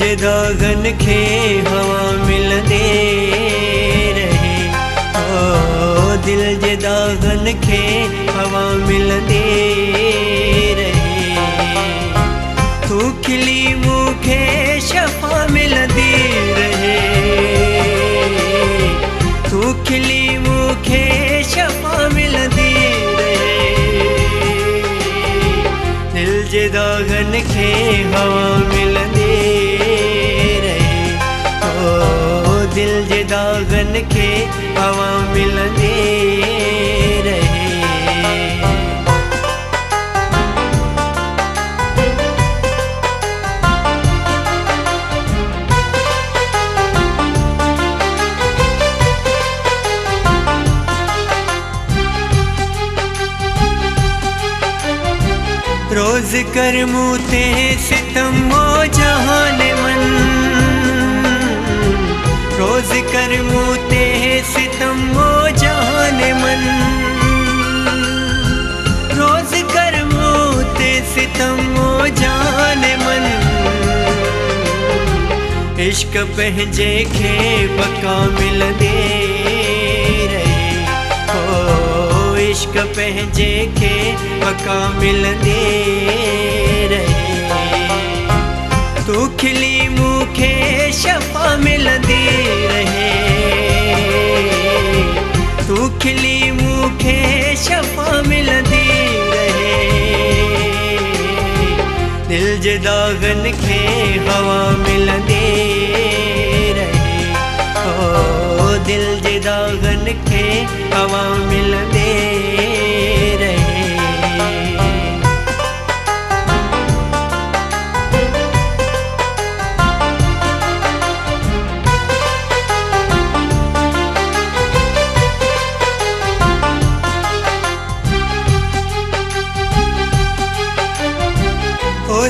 داگن کي هوا ملندي رهي. او دل جي داگن کي هوا ملندي رهي. تون کلي مون کي شفا ملندي رهي. تون کلي مون کي شفا ملندي رهي. دل جي داگن کي هوا ملندي दागन खे हवा मिलंदी रहे। रोज कर मूते सितम ستم جان من. عشق پنهنجي کي بڪا ملندي رهي او عشق پنهنجي کي بڪا ملندي دل جي داگن کي هوا ملندي رهي. او دل جي داگن کي هوا ملندي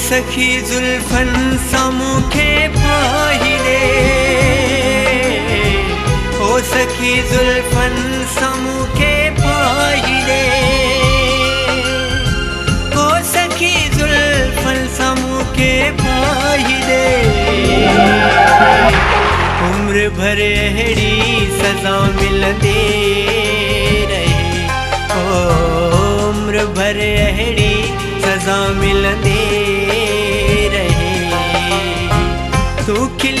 सखी जुल्फन सां मूंखे पाहीरे ओ सखी जुल्फन सां मूंखे पाहीरे ओ सखी जुल्फन सां मूंखे पाहीरे उम्र भर अहिड़ी सज़ा मिलंदी रहे। ओ उम्र भर अहिड़ी सज़ा मिलंदी